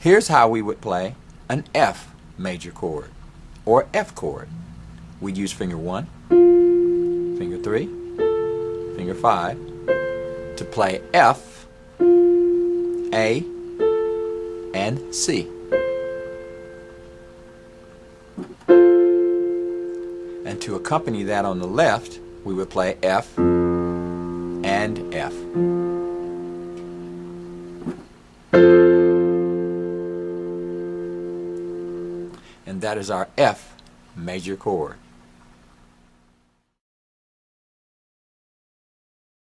Here's how we would play an F major chord or F chord. We'd use finger 1, finger 3, finger 5 to play F, A, and C. And to accompany that on the left, we would play F and F. And that is our F major chord.